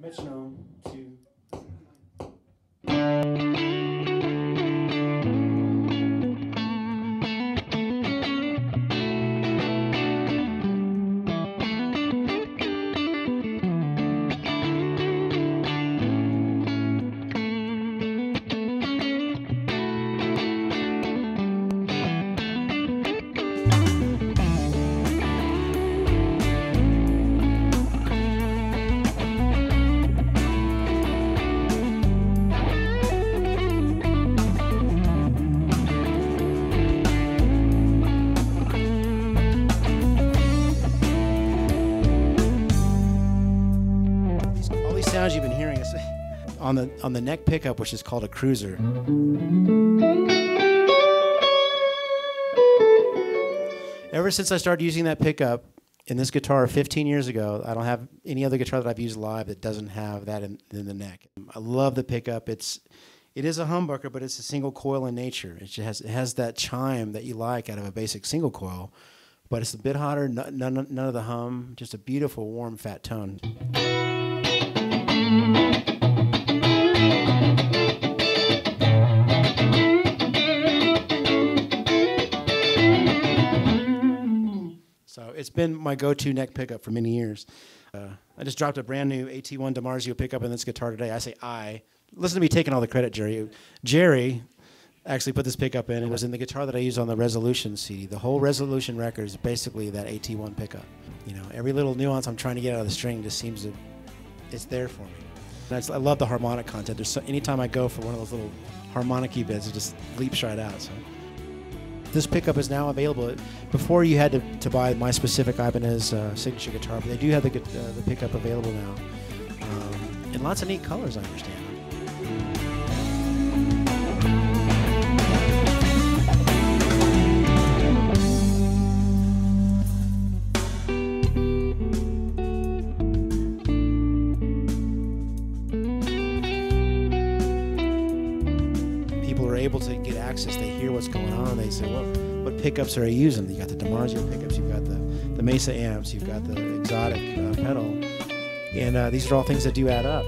metronome on the on the neck pickup, which is called a cruiser. Ever since I started using that pickup in this guitar 15 years ago, I don't have any other guitar that I've used live that doesn't have that in, in the neck. I love the pickup. It's it is a humbucker, but it's a single coil in nature. It has it has that chime that you like out of a basic single coil, but it's a bit hotter. None, none, none of the hum. Just a beautiful, warm, fat tone. It's been my go-to neck pickup for many years. Uh, I just dropped a brand new AT1 DiMarzio pickup in this guitar today. I say I. Listen to me taking all the credit, Jerry. Jerry actually put this pickup in. It was in the guitar that I used on the Resolution CD. The whole Resolution record is basically that AT1 pickup. You know, every little nuance I'm trying to get out of the string just seems to, it's there for me. I, just- I love the harmonic content. There's so, anytime I go for one of those little harmonic bits, it just leaps right out. So this pickup is now available. Before you had to, to buy my specific Ibanez uh, signature guitar, but they do have the, uh, the pickup available now. Um, in lots of neat colors, I understand. People are able to get access. They hear what's going on. They say, "What what pickups are you using?" You got the DiMarzio pickups. You've got the the Mesa amps. You've got the Xotic uh, pedal, and uh, these are all things that do add up.